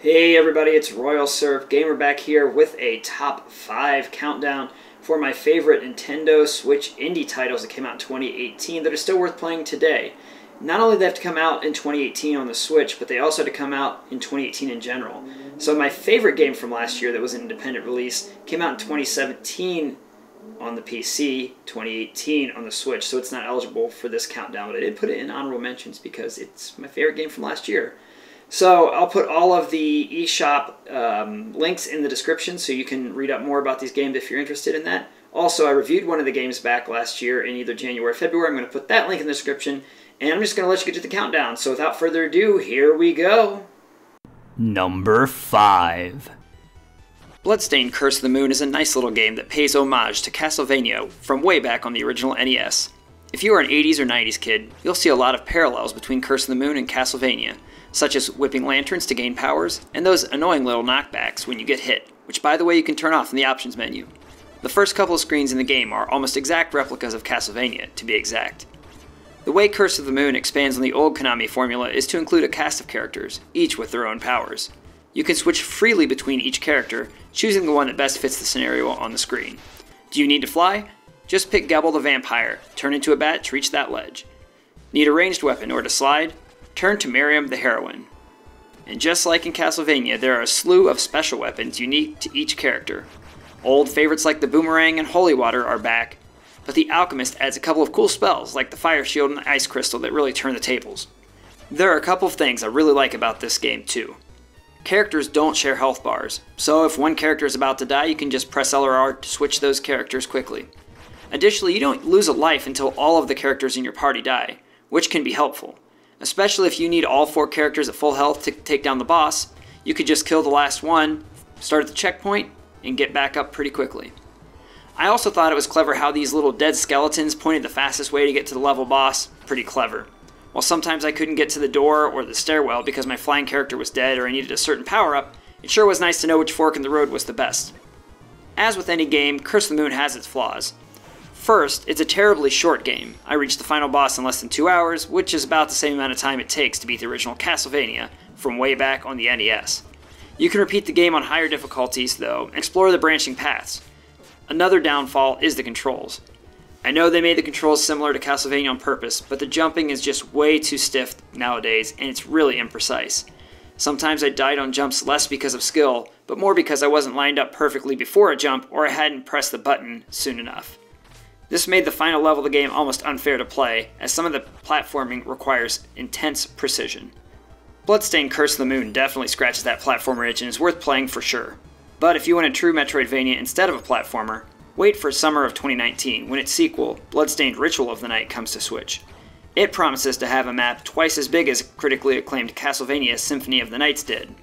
Hey everybody, it's Royal Syrup Gamer back here with a top 5 countdown for my favorite Nintendo Switch indie titles that came out in 2018 that are still worth playing today. Not only they have to come out in 2018 on the Switch, but they also had to come out in 2018 in general. So my favorite game from last year that was an independent release came out in 2017 on the PC, 2018 on the Switch, so it's not eligible for this countdown, but I did put it in honorable mentions because it's my favorite game from last year. So I'll put all of the eShop um, links in the description so you can read up more about these games if you're interested in that. Also, I reviewed one of the games back last year in either January or February. I'm going to put that link in the description, and I'm just going to let you get to the countdown. So without further ado, here we go. Number 5. Bloodstained Curse of the Moon is a nice little game that pays homage to Castlevania from way back on the original NES. If you are an 80s or 90s kid, you'll see a lot of parallels between Curse of the Moon and Castlevania, such as whipping lanterns to gain powers, and those annoying little knockbacks when you get hit, which by the way you can turn off in the options menu. The first couple of screens in the game are almost exact replicas of Castlevania, to be exact. The way Curse of the Moon expands on the old Konami formula is to include a cast of characters, each with their own powers. You can switch freely between each character, choosing the one that best fits the scenario on the screen. Do you need to fly? Just pick Gebel the Vampire, turn into a bat to reach that ledge. Need a ranged weapon or to slide? Turn to Miriam the Heroine. And just like in Castlevania, there are a slew of special weapons unique to each character. Old favorites like the Boomerang and Holy Water are back, but the Alchemist adds a couple of cool spells like the Fire Shield and the Ice Crystal that really turn the tables. There are a couple of things I really like about this game too. Characters don't share health bars, so if one character is about to die, you can just press LRR to switch those characters quickly. Additionally, you don't lose a life until all of the characters in your party die, which can be helpful. Especially if you need all four characters at full health to take down the boss, you could just kill the last one, start at the checkpoint, and get back up pretty quickly. I also thought it was clever how these little dead skeletons pointed the fastest way to get to the level boss. Pretty clever. While sometimes I couldn't get to the door or the stairwell because my flying character was dead or I needed a certain power up, it sure was nice to know which fork in the road was the best. As with any game, Curse of the Moon has its flaws. First, it's a terribly short game. I reached the final boss in less than two hours, which is about the same amount of time it takes to beat the original Castlevania from way back on the NES. You can repeat the game on higher difficulties, though, and explore the branching paths. Another downfall is the controls. I know they made the controls similar to Castlevania on purpose, but the jumping is just way too stiff nowadays, and it's really imprecise. Sometimes I died on jumps less because of skill, but more because I wasn't lined up perfectly before a jump or I hadn't pressed the button soon enough. This made the final level of the game almost unfair to play, as some of the platforming requires intense precision. Bloodstained Curse of the Moon definitely scratches that platformer itch and is worth playing for sure. But if you want a true Metroidvania instead of a platformer, wait for summer of 2019 when its sequel, Bloodstained Ritual of the Night, comes to Switch. It promises to have a map twice as big as critically acclaimed Castlevania Symphony of the Nights did,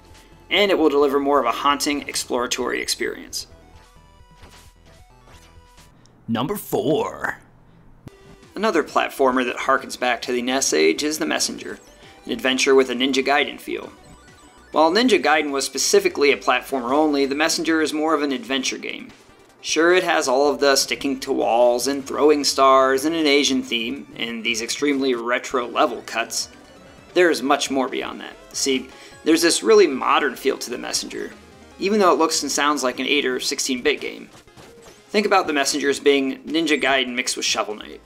and it will deliver more of a haunting, exploratory experience. Number 4. Another platformer that harkens back to the NES age is The Messenger, an adventure with a Ninja Gaiden feel. While Ninja Gaiden was specifically a platformer only, The Messenger is more of an adventure game. Sure, it has all of the sticking to walls and throwing stars and an Asian theme, and these extremely retro level cuts. There is much more beyond that. See, there's this really modern feel to The Messenger, even though it looks and sounds like an 8 or 16 bit game. Think about the messengers being Ninja Gaiden mixed with Shovel Knight.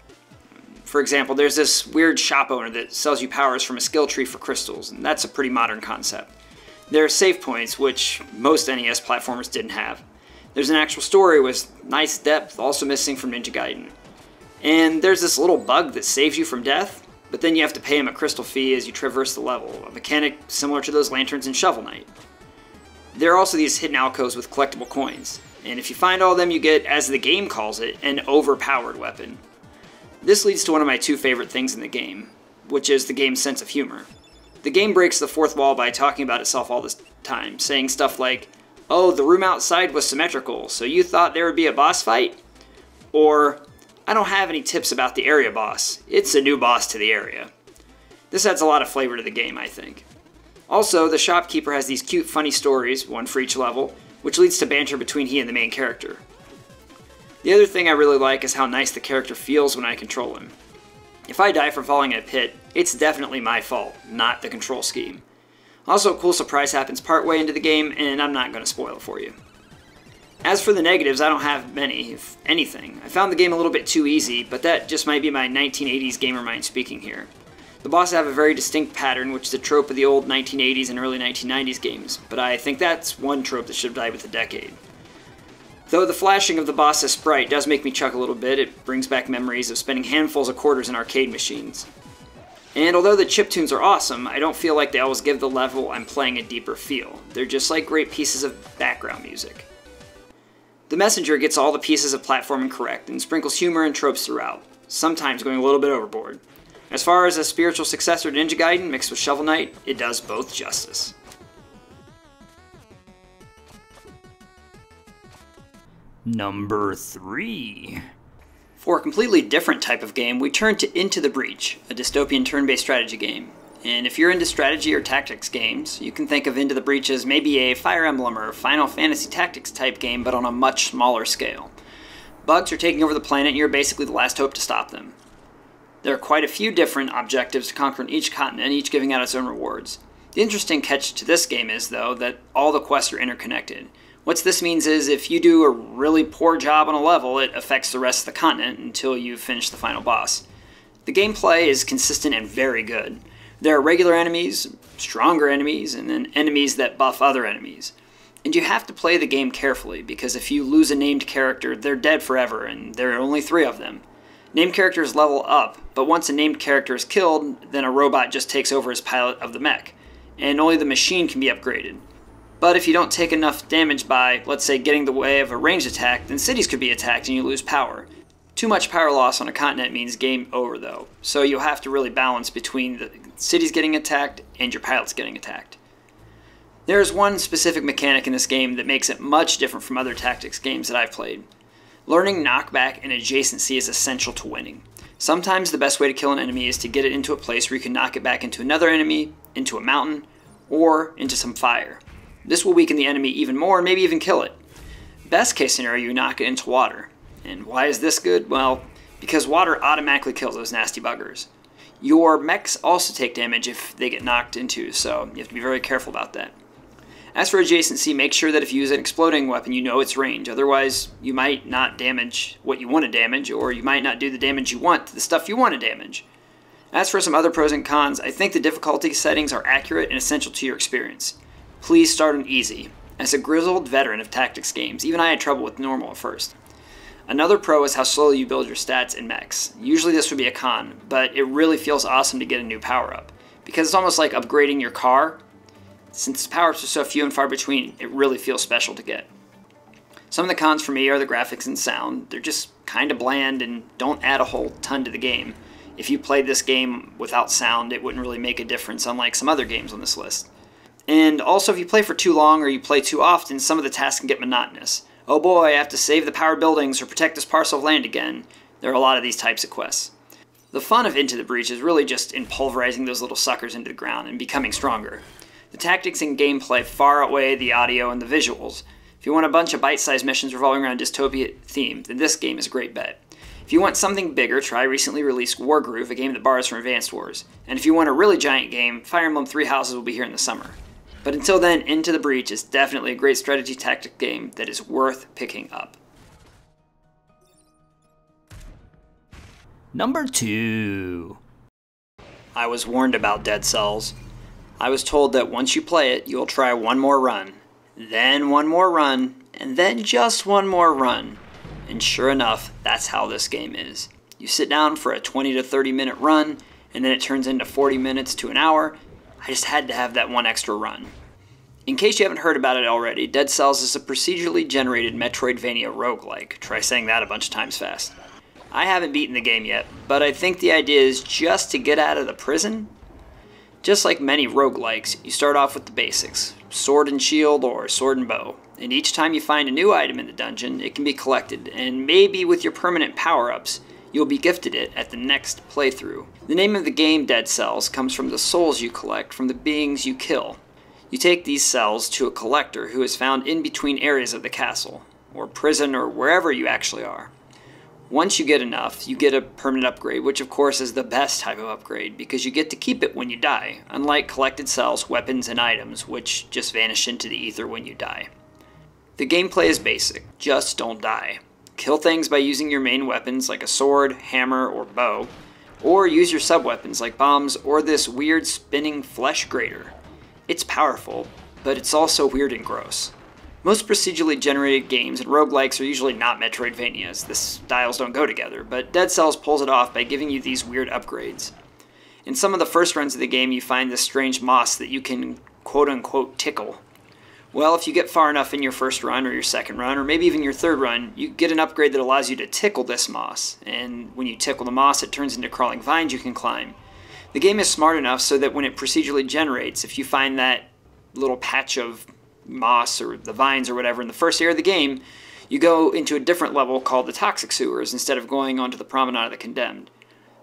For example, there's this weird shop owner that sells you powers from a skill tree for crystals, and that's a pretty modern concept. There are save points, which most NES platformers didn't have. There's an actual story with nice depth, also missing from Ninja Gaiden. And there's this little bug that saves you from death, but then you have to pay him a crystal fee as you traverse the level, a mechanic similar to those lanterns in Shovel Knight. There are also these hidden alcoves with collectible coins. And if you find all of them, you get, as the game calls it, an overpowered weapon. This leads to one of my two favorite things in the game, which is the game's sense of humor. The game breaks the fourth wall by talking about itself all the time, saying stuff like, Oh, the room outside was symmetrical, so you thought there would be a boss fight? Or, I don't have any tips about the area boss. It's a new boss to the area. This adds a lot of flavor to the game, I think. Also, the shopkeeper has these cute, funny stories, one for each level, which leads to banter between he and the main character. The other thing I really like is how nice the character feels when I control him. If I die from falling in a pit, it's definitely my fault, not the control scheme. Also, a cool surprise happens partway into the game, and I'm not going to spoil it for you. As for the negatives, I don't have many, if anything. I found the game a little bit too easy, but that just might be my 1980s gamer mind speaking here. The bosses have a very distinct pattern, which is a trope of the old 1980s and early 1990s games, but I think that's one trope that should have died with the decade. Though the flashing of the boss's sprite does make me chuckle a little bit, it brings back memories of spending handfuls of quarters in arcade machines. And although the chip tunes are awesome, I don't feel like they always give the level I'm playing a deeper feel. They're just like great pieces of background music. The Messenger gets all the pieces of platforming correct and sprinkles humor and tropes throughout, sometimes going a little bit overboard. As far as a spiritual successor to Ninja Gaiden mixed with Shovel Knight, it does both justice. Number 3. For a completely different type of game, we turn to Into the Breach, a dystopian turn based strategy game. And if you're into strategy or tactics games, you can think of Into the Breach as maybe a Fire Emblem or Final Fantasy Tactics type game, but on a much smaller scale. Bugs are taking over the planet, and you're basically the last hope to stop them. There are quite a few different objectives to conquer on each continent, each giving out its own rewards. The interesting catch to this game is, though, that all the quests are interconnected. What this means is if you do a really poor job on a level, it affects the rest of the continent until you finish the final boss. The gameplay is consistent and very good. There are regular enemies, stronger enemies, and then enemies that buff other enemies. And you have to play the game carefully, because if you lose a named character, they're dead forever, and there are only three of them. Named characters level up, but once a named character is killed, then a robot just takes over as pilot of the mech, and only the machine can be upgraded. But if you don't take enough damage by, let's say, getting the way of a ranged attack, then cities could be attacked and you lose power. Too much power loss on a continent means game over, though, so you'll have to really balance between the cities getting attacked and your pilots getting attacked. There is one specific mechanic in this game that makes it much different from other tactics games that I've played. Learning knockback and adjacency is essential to winning. Sometimes the best way to kill an enemy is to get it into a place where you can knock it back into another enemy, into a mountain, or into some fire. This will weaken the enemy even more and maybe even kill it. Best case scenario, you knock it into water. And why is this good? Well, because water automatically kills those nasty buggers. Your mechs also take damage if they get knocked into, so you have to be very careful about that. As for adjacency, make sure that if you use an exploding weapon, you know its range. Otherwise, you might not damage what you want to damage, or you might not do the damage you want to the stuff you want to damage. As for some other pros and cons, I think the difficulty settings are accurate and essential to your experience. Please start on easy. As a grizzled veteran of tactics games, even I had trouble with normal at first. Another pro is how slowly you build your stats in mechs. Usually this would be a con, but it really feels awesome to get a new power up. Because it's almost like upgrading your car. Since power ups are so few and far between, it really feels special to get. Some of the cons for me are the graphics and sound. They're just kind of bland and don't add a whole ton to the game. If you played this game without sound, it wouldn't really make a difference, unlike some other games on this list. And also, if you play for too long or you play too often, some of the tasks can get monotonous. Oh boy, I have to save the power buildings or protect this parcel of land again. There are a lot of these types of quests. The fun of Into the Breach is really just in pulverizing those little suckers into the ground and becoming stronger. The tactics and gameplay far outweigh the audio and the visuals. If you want a bunch of bite-sized missions revolving around a dystopia theme, then this game is a great bet. If you want something bigger, try recently released Wargroove, a game that borrows from Advanced Wars. And if you want a really giant game, Fire Emblem Three Houses will be here in the summer. But until then, Into the Breach is definitely a great strategy tactic game that is worth picking up. Number 2. I was warned about Dead Cells. I was told that once you play it, you'll try one more run, then one more run, and then just one more run. And sure enough, that's how this game is. You sit down for a 20 to 30 minute run, and then it turns into 40 minutes to an hour, I just had to have that one extra run. In case you haven't heard about it already, Dead Cells is a procedurally generated Metroidvania roguelike. Try saying that a bunch of times fast. I haven't beaten the game yet, but I think the idea is just to get out of the prison. Just like many roguelikes, you start off with the basics sword and shield or sword and bow. And each time you find a new item in the dungeon, it can be collected, and maybe with your permanent power ups, you'll be gifted it at the next playthrough. The name of the game Dead Cells comes from the souls you collect from the beings you kill. You take these cells to a collector who is found in between areas of the castle, or prison, or wherever you actually are. Once you get enough, you get a permanent upgrade, which of course is the best type of upgrade because you get to keep it when you die, unlike collected cells, weapons, and items, which just vanish into the ether when you die. The gameplay is basic, just don't die. Kill things by using your main weapons like a sword, hammer, or bow, or use your sub weapons like bombs or this weird spinning flesh grater. It's powerful, but it's also weird and gross. Most procedurally generated games and roguelikes are usually not Metroidvanias, the styles don't go together, but Dead Cells pulls it off by giving you these weird upgrades. In some of the first runs of the game, you find this strange moss that you can quote unquote tickle. Well, if you get far enough in your first run or your second run, or maybe even your third run, you get an upgrade that allows you to tickle this moss. And when you tickle the moss, it turns into crawling vines you can climb. The game is smart enough so that when it procedurally generates, if you find that little patch of moss or the vines or whatever in the first area of the game, you go into a different level called the Toxic Sewers instead of going onto the Promenade of the Condemned.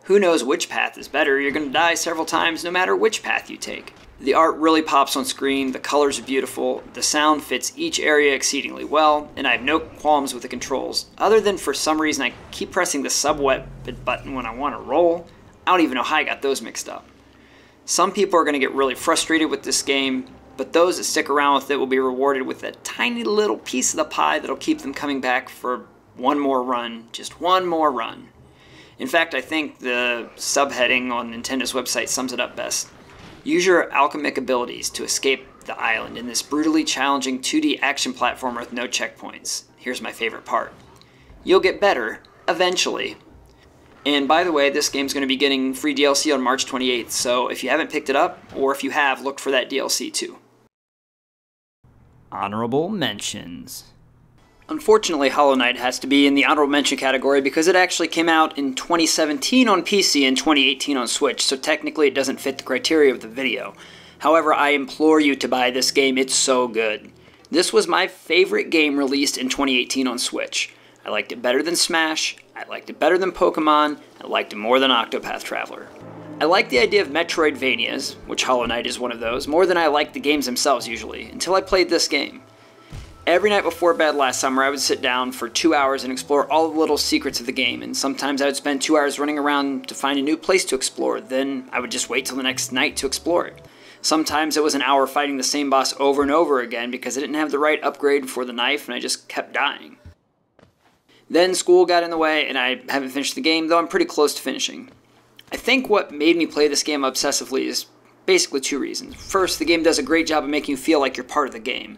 Who knows which path is better? You're going to die several times no matter which path you take. The art really pops on screen, the colors are beautiful, the sound fits each area exceedingly well, and I have no qualms with the controls, other than for some reason I keep pressing the sub button when I want to roll. I don't even know how I got those mixed up. Some people are going to get really frustrated with this game, but those that stick around with it will be rewarded with a tiny little piece of the pie that'll keep them coming back for one more run, just one more run. In fact, I think the subheading on Nintendo's website sums it up best. Use your alchemic abilities to escape the island in this brutally challenging 2D action platformer with no checkpoints. Here's my favorite part. You'll get better, eventually. And by the way, this game's going to be getting free DLC on March 28th, so if you haven't picked it up, or if you have, look for that DLC too. Honorable mentions. Unfortunately, Hollow Knight has to be in the honorable mention category because it actually came out in 2017 on PC and 2018 on Switch, so technically it doesn't fit the criteria of the video. However, I implore you to buy this game, it's so good. This was my favorite game released in 2018 on Switch. I liked it better than Smash, I liked it better than Pokemon, I liked it more than Octopath Traveler. I like the idea of Metroidvanias, which Hollow Knight is one of those, more than I like the games themselves usually, until I played this game. Every night before bed last summer, I would sit down for two hours and explore all the little secrets of the game, and sometimes I would spend two hours running around to find a new place to explore, then I would just wait till the next night to explore it. Sometimes it was an hour fighting the same boss over and over again because I didn't have the right upgrade for the knife and I just kept dying. Then school got in the way and I haven't finished the game, though I'm pretty close to finishing. I think what made me play this game obsessively is basically two reasons. First, the game does a great job of making you feel like you're part of the game.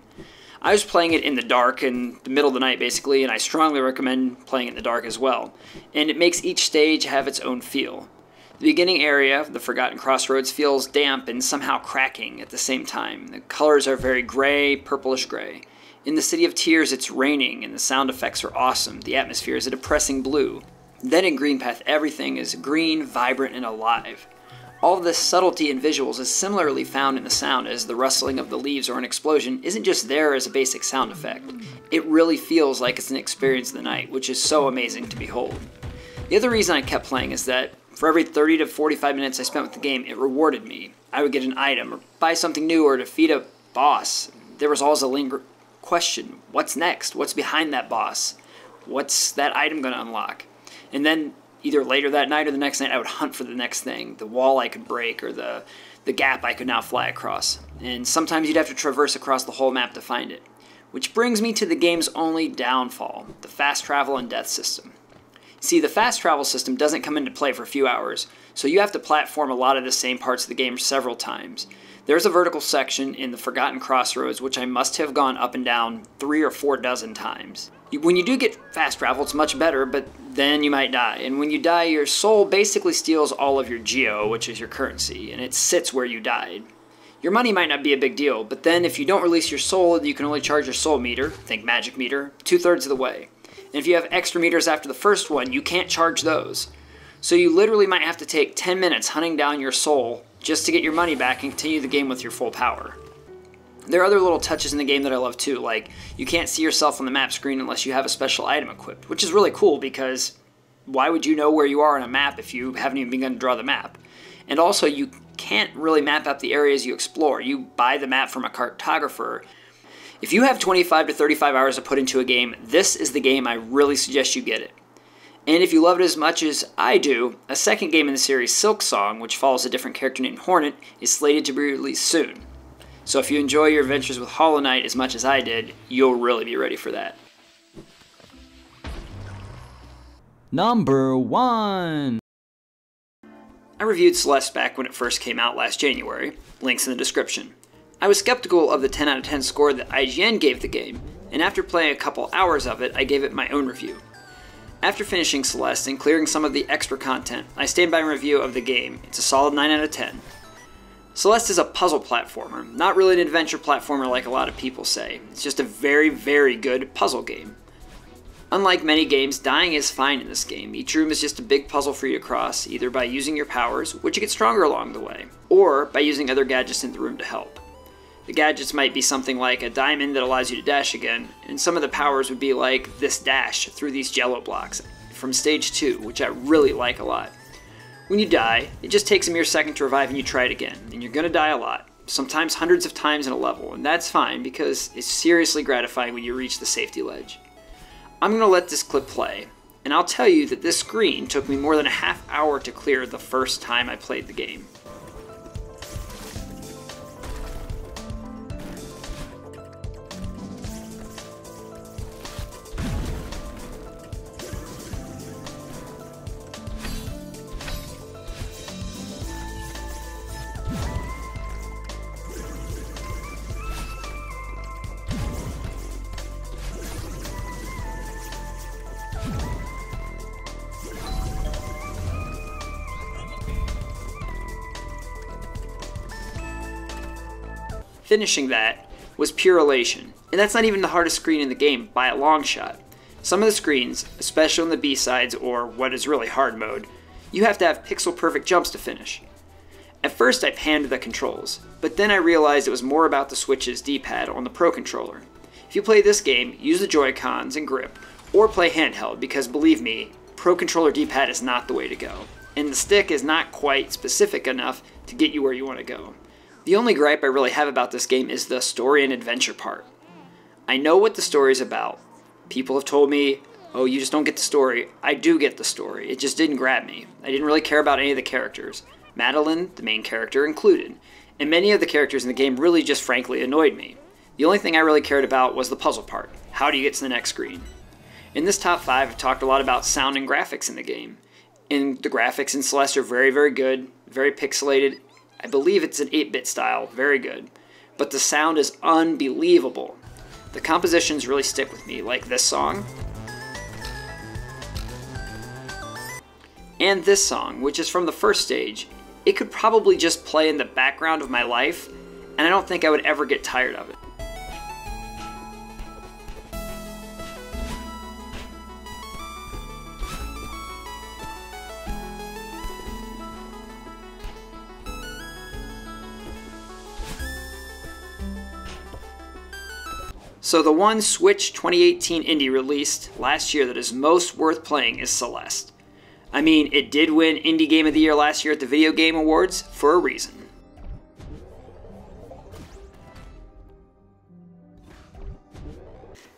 I was playing it in the dark in the middle of the night basically, and I strongly recommend playing it in the dark as well. And it makes each stage have its own feel. The beginning area, the Forgotten Crossroads, feels damp and somehow cracking at the same time. The colors are very gray, purplish gray. In the City of Tears, it's raining and the sound effects are awesome. The atmosphere is a depressing blue. Then in Greenpath, everything is green, vibrant, and alive. All this subtlety in visuals is similarly found in the sound, as the rustling of the leaves or an explosion isn't just there as a basic sound effect. It really feels like it's an experience of the night, which is so amazing to behold. The other reason I kept playing is that for every 30 to 45 minutes I spent with the game, it rewarded me. I would get an item, or buy something new, or defeat a boss. There was always a lingering question what's next? What's behind that boss? What's that item going to unlock? And then either later that night or the next night, I would hunt for the next thing, the wall I could break or the the gap I could now fly across. And sometimes you'd have to traverse across the whole map to find it. Which brings me to the game's only downfall, the fast travel and death system. See, the fast travel system doesn't come into play for a few hours, so you have to platform a lot of the same parts of the game several times. There's a vertical section in the Forgotten Crossroads which I must have gone up and down three or four dozen times. When you do get fast travel, it's much better, but then you might die. And when you die, your soul basically steals all of your geo, which is your currency, and it sits where you died. Your money might not be a big deal, but then if you don't release your soul, you can only charge your soul meter, think magic meter, two thirds of the way. And if you have extra meters after the first one, you can't charge those. So you literally might have to take 10 minutes hunting down your soul just to get your money back and continue the game with your full power. There are other little touches in the game that I love too, like you can't see yourself on the map screen unless you have a special item equipped, which is really cool because why would you know where you are on a map if you haven't even begun to draw the map? And also, you can't really map out the areas you explore. You buy the map from a cartographer. If you have 25 to 35 hours to put into a game, this is the game I really suggest you get it. And if you love it as much as I do, a second game in the series, Silksong, which follows a different character named Hornet, is slated to be released soon. So if you enjoy your adventures with Hollow Knight as much as I did, you'll really be ready for that. Number 1. I reviewed Celeste back when it first came out last January, links in the description. I was skeptical of the 10 out of 10 score that IGN gave the game, and after playing a couple hours of it, I gave it my own review. After finishing Celeste and clearing some of the extra content, I stand by my review of the game. It's a solid 9 out of 10. Celeste is a puzzle platformer, not really an adventure platformer like a lot of people say. It's just a very, very good puzzle game. Unlike many games, dying is fine in this game. Each room is just a big puzzle for you to cross, either by using your powers, which you get stronger along the way, or by using other gadgets in the room to help. The gadgets might be something like a diamond that allows you to dash again, and some of the powers would be like this dash through these jello blocks from stage 2, which I really like a lot. When you die, it just takes a mere second to revive and you try it again, and you're gonna die a lot, sometimes hundreds of times in a level, and that's fine because it's seriously gratifying when you reach the safety ledge. I'm gonna let this clip play, and I'll tell you that this screen took me more than a half hour to clear the first time I played the game. Finishing that was pure elation, and that's not even the hardest screen in the game by a long shot. Some of the screens, especially on the B-sides or what is really hard mode, you have to have pixel perfect jumps to finish. At first I panned the controls, but then I realized it was more about the Switch's D-pad on the Pro Controller. If you play this game, use the Joy-Cons and grip, or play handheld because believe me, Pro Controller D-pad is not the way to go, and the stick is not quite specific enough to get you where you want to go. The only gripe I really have about this game is the story and adventure part. I know what the story is about. People have told me, oh, you just don't get the story. I do get the story. It just didn't grab me. I didn't really care about any of the characters. Madeline, the main character, included. And many of the characters in the game really just frankly annoyed me. The only thing I really cared about was the puzzle part. How do you get to the next screen? In this top 5, I've talked a lot about sound and graphics in the game. And the graphics in Celeste are very, very good, very pixelated, I believe it's an 8 bit style, very good. But the sound is unbelievable. The compositions really stick with me, like this song. And this song, which is from the first stage. It could probably just play in the background of my life, and I don't think I would ever get tired of it. So the one Switch 2018 indie released last year that is most worth playing is Celeste. I mean, it did win Indie Game of the Year last year at the Video Game Awards for a reason.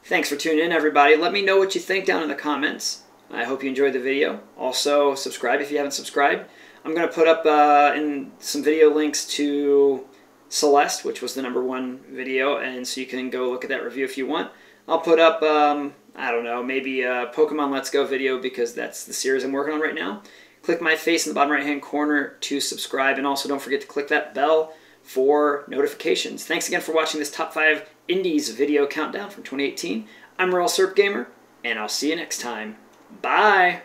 Thanks for tuning in, everybody. Let me know what you think down in the comments. I hope you enjoyed the video. Also, subscribe if you haven't subscribed. I'm going to put up uh, in some video links to Celeste, which was the number one video, and so you can go look at that review if you want. I'll put up, um, I don't know, maybe a Pokemon Let's Go video because that's the series I'm working on right now. Click my face in the bottom right hand corner to subscribe, and also don't forget to click that bell for notifications. Thanks again for watching this Top 5 Indies video countdown from 2018. I'm Royal Syrup Gamer, and I'll see you next time. Bye!